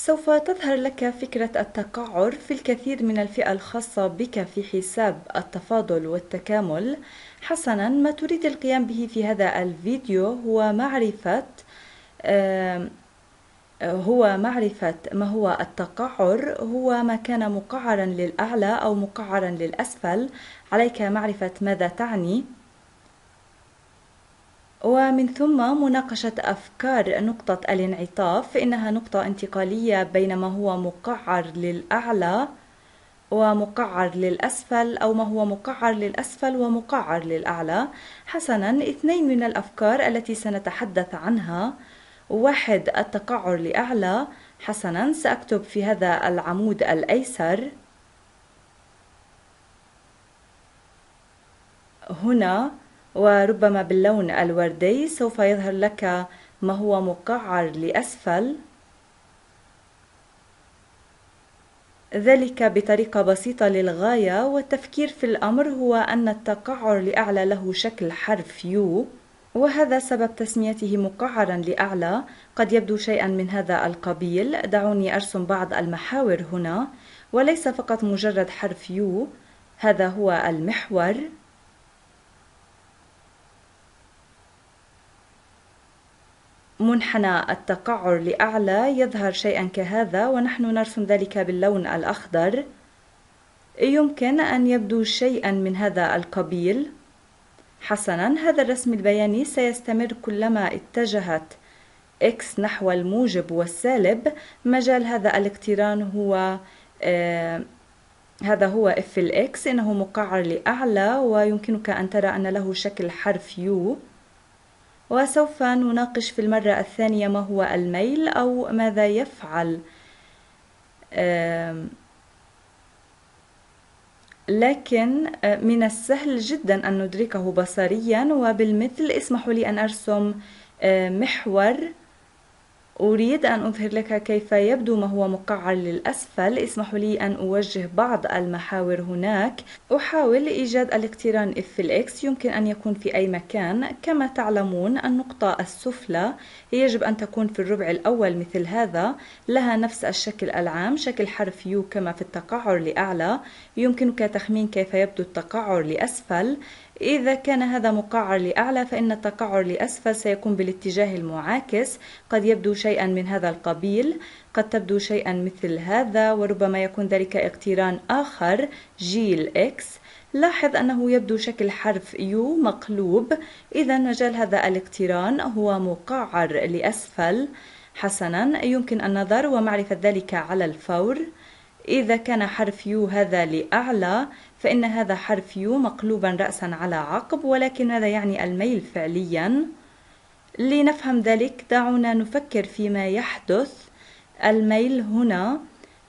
سوف تظهر لك فكرة التقعر في الكثير من الفئة الخاصة بك في حساب التفاضل والتكامل. حسنا ما تريد القيام به في هذا الفيديو هو معرفة هو معرفة ما هو التقعر. هو ما كان مقعرا للأعلى أو مقعرا للأسفل. عليك معرفة ماذا تعني؟ ومن ثم مناقشة أفكار نقطة الانعطاف فإنها نقطة انتقالية بين ما هو مقعر للأعلى ومقعر للأسفل أو ما هو مقعر للأسفل ومقعر للأعلى. حسنا اثنين من الأفكار التي سنتحدث عنها. واحد التقعر لأعلى. حسنا سأكتب في هذا العمود الأيسر. هنا وربما باللون الوردي سوف يظهر لك ما هو مقعر لأسفل. ذلك بطريقة بسيطة للغاية والتفكير في الأمر هو أن التقعر لأعلى له شكل حرف يو وهذا سبب تسميته مقعرا لأعلى. قد يبدو شيئا من هذا القبيل. دعوني أرسم بعض المحاور هنا وليس فقط مجرد حرف يو هذا هو المحور. منحنى التقعر لأعلى يظهر شيئا كهذا ونحن نرسم ذلك باللون الأخضر. يمكن أن يبدو شيئا من هذا القبيل. حسنا هذا الرسم البياني سيستمر كلما اتجهت x نحو الموجب والسالب. مجال هذا الاقتران هو آه هذا هو f الx إنه مقعر لأعلى ويمكنك أن ترى أن له شكل حرف u وسوف نناقش في المرة الثانية ما هو الميل أو ماذا يفعل. لكن من السهل جدا أن ندركه بصريا وبالمثل اسمحوا لي أن أرسم محور أريد أن أظهر لك كيف يبدو ما هو مقعر للأسفل. اسمحوا لي أن أوجه بعض المحاور هناك. أحاول إيجاد الاقتران F الإكس. يمكن أن يكون في أي مكان. كما تعلمون النقطة السفلى يجب أن تكون في الربع الأول مثل هذا. لها نفس الشكل العام شكل حرف يو كما في التقعر لأعلى. يمكنك تخمين كيف يبدو التقعر لأسفل. إذا كان هذا مقعر لأعلى فإن التقعر لأسفل سيكون بالاتجاه المعاكس. قد يبدو شيئا من هذا القبيل. قد تبدو شيئا مثل هذا وربما يكون ذلك اقتران آخر جيل X لاحظ أنه يبدو شكل حرف يو مقلوب. إذا مجال هذا الاقتران هو مقعر لأسفل. حسنا يمكن النظر ومعرفة ذلك على الفور. إذا كان حرف U هذا لأعلى فإن هذا حرف U مقلوبا رأسا على عقب ولكن هذا يعني الميل فعليا. لنفهم ذلك دعونا نفكر فيما يحدث. الميل هنا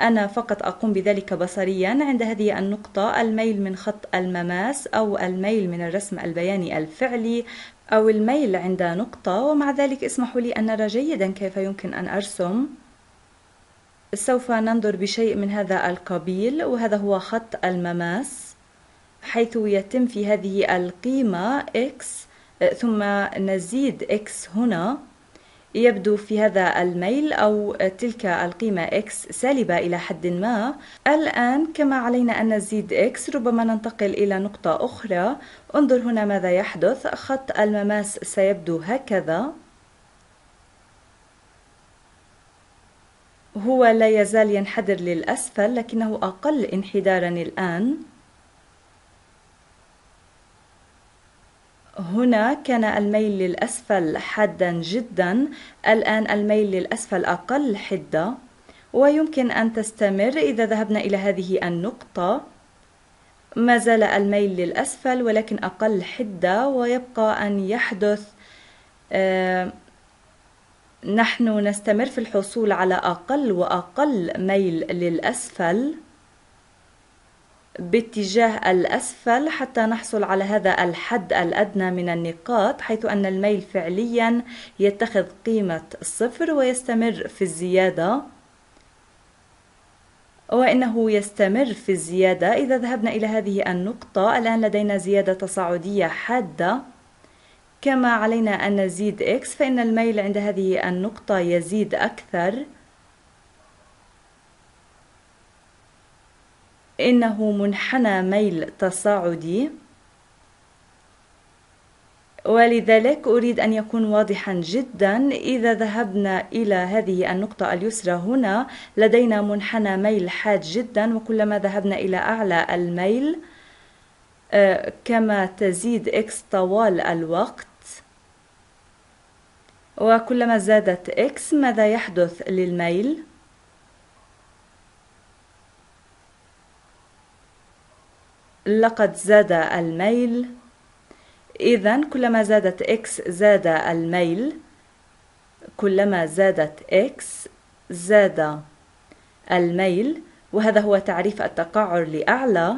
أنا فقط أقوم بذلك بصريا. عند هذه النقطة الميل من خط المماس أو الميل من الرسم البياني الفعلي أو الميل عند نقطة. ومع ذلك اسمحوا لي أن نرى جيدا كيف يمكن أن أرسم. سوف ننظر بشيء من هذا القبيل وهذا هو خط المماس حيث يتم في هذه القيمة x ثم نزيد x هنا. يبدو في هذا الميل أو تلك القيمة x سالبة إلى حد ما. الآن كما علينا أن نزيد x ربما ننتقل إلى نقطة أخرى. انظر هنا ماذا يحدث خط المماس سيبدو هكذا. هو لا يزال ينحدر للأسفل لكنه أقل انحدارا الآن. هنا كان الميل للأسفل حادا جدا. الآن الميل للأسفل أقل حدة. ويمكن أن تستمر إذا ذهبنا إلى هذه النقطة. ما زال الميل للأسفل ولكن أقل حدة ويبقى أن يحدث آه نحن نستمر في الحصول على أقل وأقل ميل للأسفل باتجاه الأسفل حتى نحصل على هذا الحد الأدنى من النقاط حيث أن الميل فعليا يتخذ قيمة صفر ويستمر في الزيادة. وإنه يستمر في الزيادة. إذا ذهبنا إلى هذه النقطة الآن لدينا زيادة تصاعدية حادة. كما علينا أن نزيد x فإن الميل عند هذه النقطة يزيد أكثر. إنه منحنى ميل تصاعدي. ولذلك أريد أن يكون واضحا جدا إذا ذهبنا إلى هذه النقطة اليسرى هنا لدينا منحنى ميل حاد جدا وكلما ذهبنا إلى أعلى الميل آه، كما تزيد x طوال الوقت وكلما زادت x ماذا يحدث للميل؟ لقد زاد الميل. إذا كلما زادت x زاد الميل. كلما زادت x زاد الميل. وهذا هو تعريف التقعر لأعلى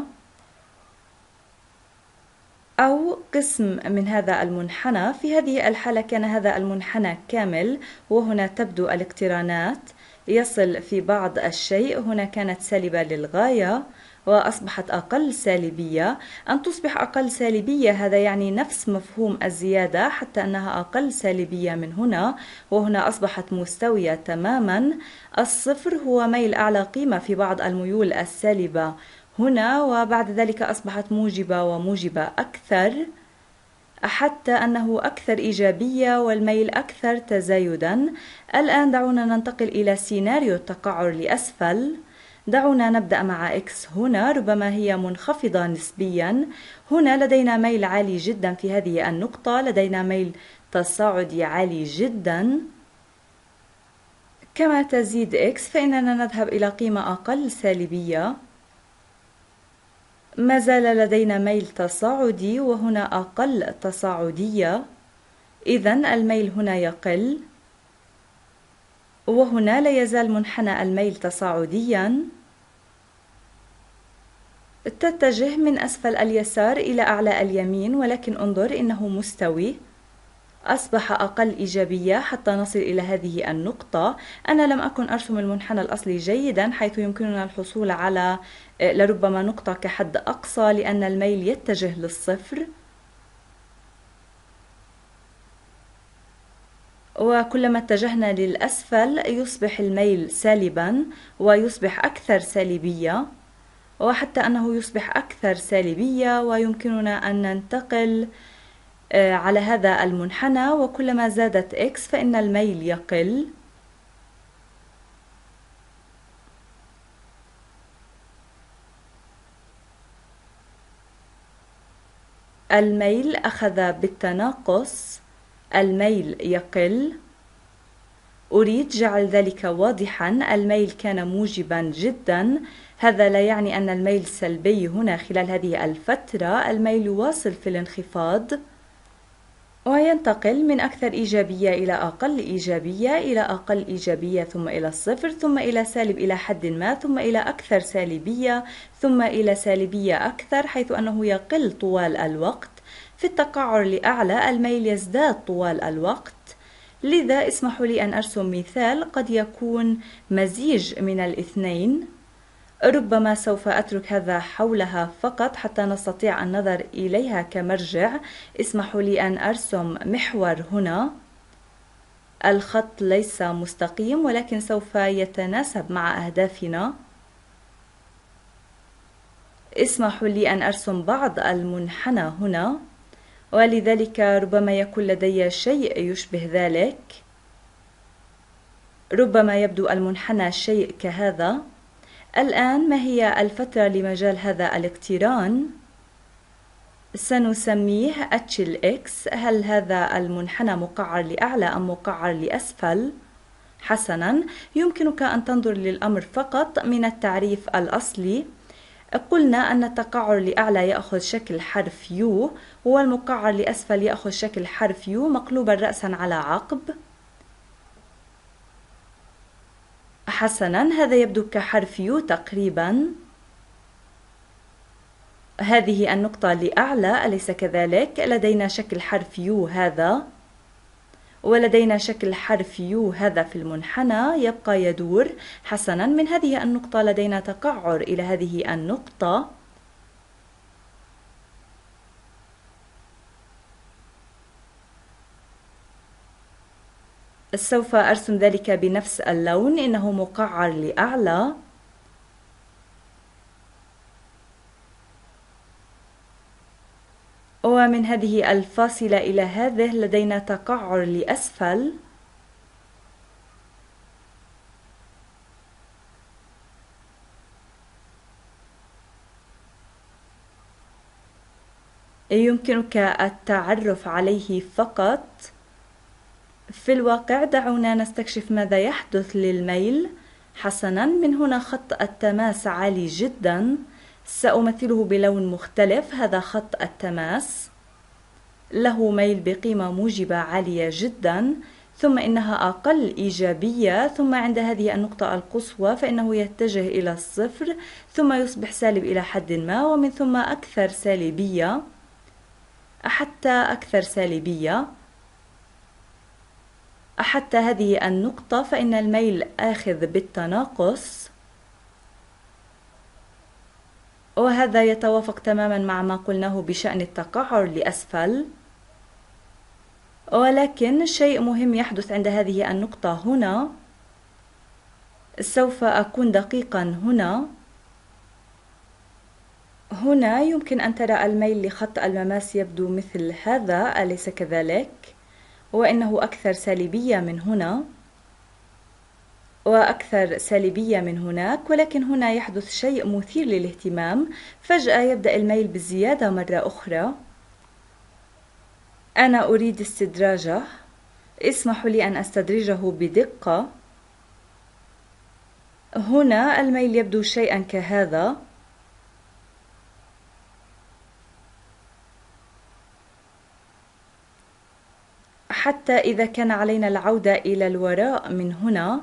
أو قسم من هذا المنحنى. في هذه الحالة كان هذا المنحنى كامل وهنا تبدو الاقترانات. يصل في بعض الشيء هنا كانت سالبة للغاية وأصبحت أقل سالبية. أن تصبح أقل سالبية هذا يعني نفس مفهوم الزيادة حتى أنها أقل سالبية من هنا وهنا أصبحت مستوية تماما. الصفر هو ميل أعلى قيمة في بعض الميول السالبة هنا وبعد ذلك أصبحت موجبة وموجبة أكثر. حتى أنه أكثر إيجابية والميل أكثر تزايدا. الآن دعونا ننتقل إلى سيناريو التقعر لأسفل. دعونا نبدأ مع x هنا ربما هي منخفضة نسبيا. هنا لدينا ميل عالي جدا في هذه النقطة لدينا ميل تصاعدي عالي جدا. كما تزيد x فإننا نذهب إلى قيمة أقل سالبية. ما زال لدينا ميل تصاعدي وهنا أقل تصاعدية. إذا الميل هنا يقل وهنا لا يزال منحنى الميل تصاعديا. تتجه من أسفل اليسار إلى أعلى اليمين ولكن انظر إنه مستوي. أصبح أقل إيجابية حتى نصل إلى هذه النقطة. أنا لم أكن أرسم المنحنى الأصلي جيدا حيث يمكننا الحصول على آه، لربما نقطة كحد أقصى لأن الميل يتجه للصفر. وكلما اتجهنا للأسفل يصبح الميل سالبا ويصبح أكثر سالبية وحتى أنه يصبح أكثر سالبية ويمكننا أن ننتقل على هذا المنحنى وكلما زادت x فإن الميل يقل. الميل أخذ بالتناقص الميل يقل. أريد جعل ذلك واضحا الميل كان موجبا جدا. هذا لا يعني أن الميل سلبي هنا خلال هذه الفترة. الميل يواصل في الانخفاض. وينتقل من أكثر إيجابية إلى أقل إيجابية إلى أقل إيجابية ثم إلى الصفر ثم إلى سالب إلى حد ما ثم إلى أكثر سالبية ثم إلى سالبية أكثر حيث أنه يقل طوال الوقت. في التقعر لأعلى الميل يزداد طوال الوقت. لذا اسمحوا لي أن أرسم مثال قد يكون مزيج من الاثنين. ربما سوف أترك هذا حولها فقط حتى نستطيع النظر إليها كمرجع. اسمحوا لي أن أرسم محور هنا. الخط ليس مستقيم ولكن سوف يتناسب مع أهدافنا. اسمحوا لي أن أرسم بعض المنحنى هنا. ولذلك ربما يكون لدي شيء يشبه ذلك. ربما يبدو المنحنى شيء كهذا. الآن ما هي الفترة لمجال هذا الاقتران؟ سنسميه H X هل هذا المنحنى مقعر لأعلى أم مقعر لأسفل؟ حسنا يمكنك أن تنظر للأمر فقط من التعريف الأصلي قلنا أن التقعر لأعلى يأخذ شكل حرف U والمقعر لأسفل يأخذ شكل حرف U مقلوبا رأسا على عقب حسنا هذا يبدو كحرف يو تقريبا. هذه النقطة لأعلى أليس كذلك؟ لدينا شكل حرف يو هذا ولدينا شكل حرف يو هذا في المنحنى يبقى يدور حسنا. من هذه النقطة لدينا تقعر إلى هذه النقطة. سوف أرسم ذلك بنفس اللون إنه مقعر لأعلى. ومن هذه الفاصلة إلى هذه لدينا تقعر لأسفل. يمكنك التعرف عليه فقط. في الواقع دعونا نستكشف ماذا يحدث للميل. حسنا من هنا خط التماس عالي جدا. سأمثله بلون مختلف هذا خط التماس. له ميل بقيمة موجبة عالية جدا ثم إنها أقل إيجابية. ثم عند هذه النقطة القصوى فإنه يتجه إلى الصفر ثم يصبح سالب إلى حد ما ومن ثم أكثر سالبية. حتى أكثر سالبية. حتى هذه النقطة فإن الميل آخذ بالتناقص وهذا يتوافق تماما مع ما قلناه بشأن التقعر لأسفل. ولكن شيء مهم يحدث عند هذه النقطة هنا. سوف أكون دقيقا هنا. هنا يمكن أن ترى الميل لخط المماس يبدو مثل هذا أليس كذلك؟ وإنه أكثر سالبية من هنا وأكثر سالبية من هناك ولكن هنا يحدث شيء مثير للاهتمام. فجأة يبدأ الميل بالزيادة مرة أخرى. أنا أريد استدراجه. اسمحوا لي أن أستدرجه بدقة. هنا الميل يبدو شيئا كهذا. حتى إذا كان علينا العودة إلى الوراء من هنا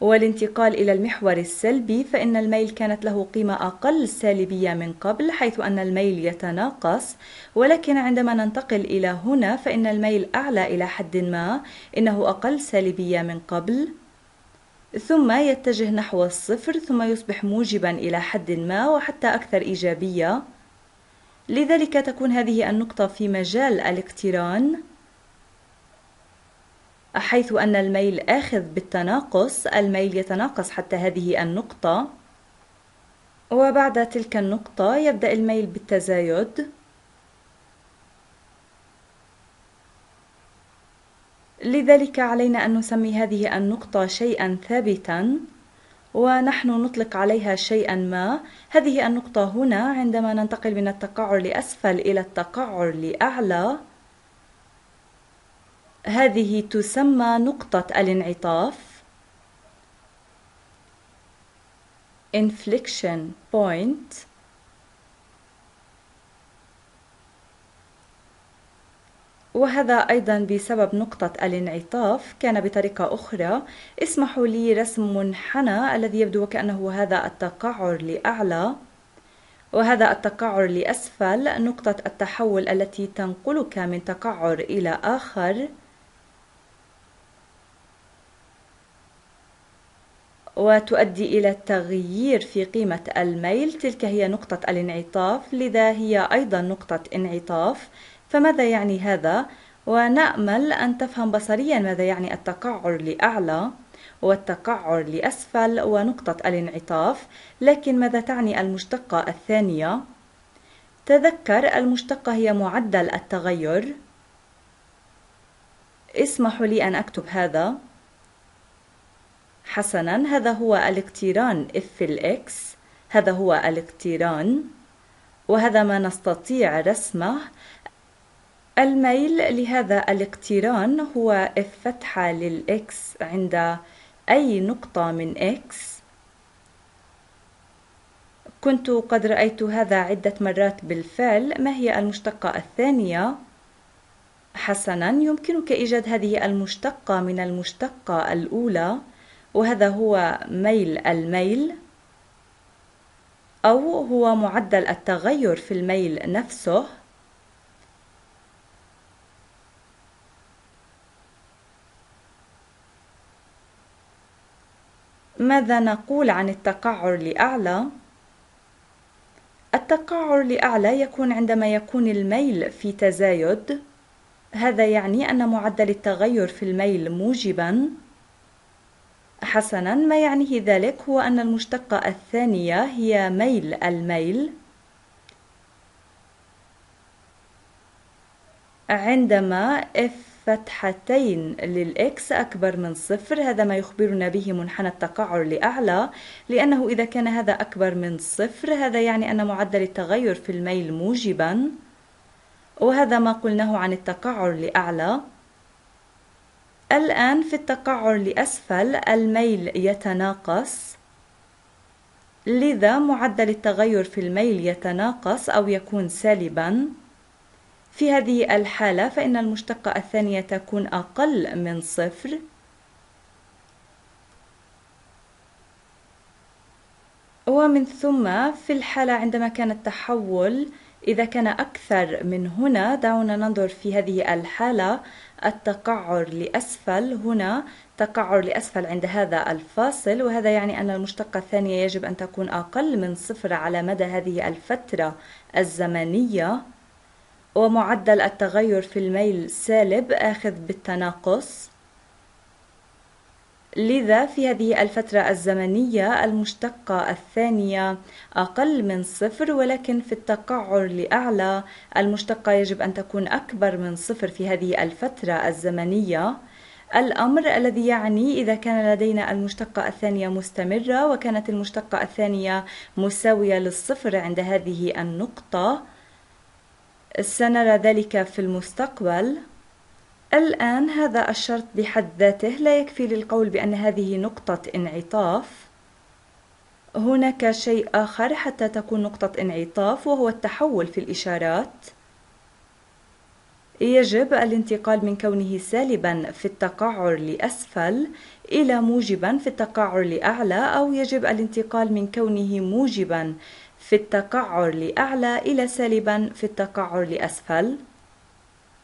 والانتقال إلى المحور السلبي فإن الميل كانت له قيمة أقل سالبية من قبل حيث أن الميل يتناقص. ولكن عندما ننتقل إلى هنا فإن الميل أعلى إلى حد ما إنه أقل سالبية من قبل. ثم يتجه نحو الصفر ثم يصبح موجبا إلى حد ما وحتى أكثر إيجابية. لذلك تكون هذه النقطة في مجال الاقتران. حيث أن الميل آخذ بالتناقص الميل يتناقص حتى هذه النقطة. وبعد تلك النقطة يبدأ الميل بالتزايد. لذلك علينا أن نسمي هذه النقطة شيئا ثابتا ونحن نطلق عليها شيئا ما. هذه النقطة هنا عندما ننتقل من التقعر لأسفل إلى التقعر لأعلى. هذه تسمى نقطة الانعطاف. Inflection point. وهذا أيضا بسبب نقطة الانعطاف. كان بطريقة أخرى. اسمحوا لي رسم منحنى الذي يبدو وكأنه هذا التقعر لأعلى. وهذا التقعر لأسفل. نقطة التحول التي تنقلك من تقعر إلى آخر. وتؤدي إلى التغيير في قيمة الميل. تلك هي نقطة الانعطاف. لذا هي أيضا نقطة انعطاف. فماذا يعني هذا؟ ونأمل أن تفهم بصريا ماذا يعني التقعر لأعلى والتقعر لأسفل ونقطة الانعطاف. لكن ماذا تعني المشتقة الثانية؟ تذكر المشتقة هي معدل التغير. اسمحوا لي أن أكتب هذا. حسنا هذا هو الاقتران f الإكس هذا هو الاقتران وهذا ما نستطيع رسمه. الميل لهذا الاقتران هو f فتحة للإكس عند أي نقطة من x. كنت قد رأيت هذا عدة مرات بالفعل ما هي المشتقة الثانية؟ حسنا يمكنك إيجاد هذه المشتقة من المشتقة الأولى. وهذا هو ميل الميل أو هو معدل التغير في الميل نفسه. ماذا نقول عن التقعر لأعلى؟ التقعر لأعلى يكون عندما يكون الميل في تزايد. هذا يعني أن معدل التغير في الميل موجباً. حسنا ما يعنيه ذلك هو أن المشتقة الثانية هي ميل الميل. عندما f فتحتين للإكس أكبر من صفر هذا ما يخبرنا به منحنى التقعر لأعلى لأنه إذا كان هذا أكبر من صفر هذا يعني أن معدل التغير في الميل موجبا. وهذا ما قلناه عن التقعر لأعلى. الآن في التقعر لأسفل الميل يتناقص. لذا معدل التغير في الميل يتناقص أو يكون سالبا. في هذه الحالة فإن المشتقة الثانية تكون أقل من صفر. ومن ثم في الحالة عندما كان التحول إذا كان أكثر من هنا دعونا ننظر في هذه الحالة. التقعر لأسفل هنا تقعر لأسفل عند هذا الفاصل وهذا يعني أن المشتقة الثانية يجب أن تكون أقل من صفر على مدى هذه الفترة الزمنية. ومعدل التغير في الميل سالب آخذ بالتناقص. لذا في هذه الفترة الزمنية المشتقة الثانية أقل من صفر ولكن في التقعر لأعلى المشتقة يجب أن تكون أكبر من صفر في هذه الفترة الزمنية. الأمر الذي يعني إذا كان لدينا المشتقة الثانية مستمرة وكانت المشتقة الثانية مساوية للصفر عند هذه النقطة سنرى ذلك في المستقبل. الآن هذا الشرط بحد ذاته لا يكفي للقول بأن هذه نقطة انعطاف. هناك شيء آخر حتى تكون نقطة انعطاف وهو التحول في الإشارات. يجب الانتقال من كونه سالبا في التقعر لأسفل إلى موجبا في التقعر لأعلى أو يجب الانتقال من كونه موجبا في التقعر لأعلى إلى سالبا في التقعر لأسفل.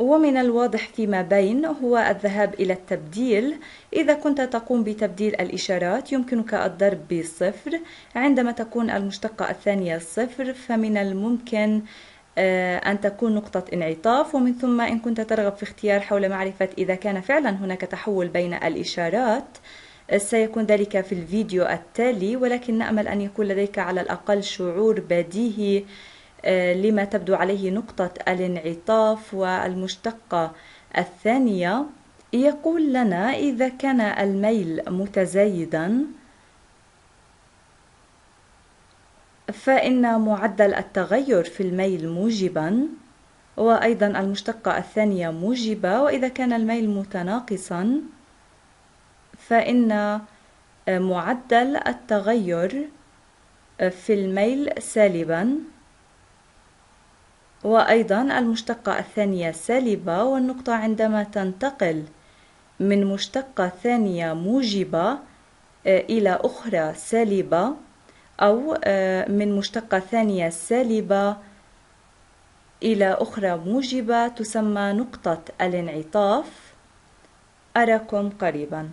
ومن الواضح فيما بين هو الذهاب إلى التبديل. إذا كنت تقوم بتبديل الإشارات يمكنك الضرب بصفر. عندما تكون المشتقة الثانية صفر فمن الممكن آه، أن تكون نقطة انعطاف. ومن ثم إن كنت ترغب في اختيار حول معرفة إذا كان فعلا هناك تحول بين الإشارات سيكون ذلك في الفيديو التالي. ولكن نأمل أن يكون لديك على الأقل شعور بديهي آه، لما تبدو عليه نقطة الانعطاف والمشتقة الثانية يقول لنا إذا كان الميل متزايدا فإن معدل التغير في الميل موجبا وأيضا المشتقة الثانية موجبة وإذا كان الميل متناقصا فإن معدل التغير في الميل سالبا. وأيضا المشتقة الثانية سالبة والنقطة عندما تنتقل من مشتقة ثانية موجبة إلى أخرى سالبة أو من مشتقة ثانية سالبة إلى أخرى موجبة تسمى نقطة الانعطاف. أراكم قريباً.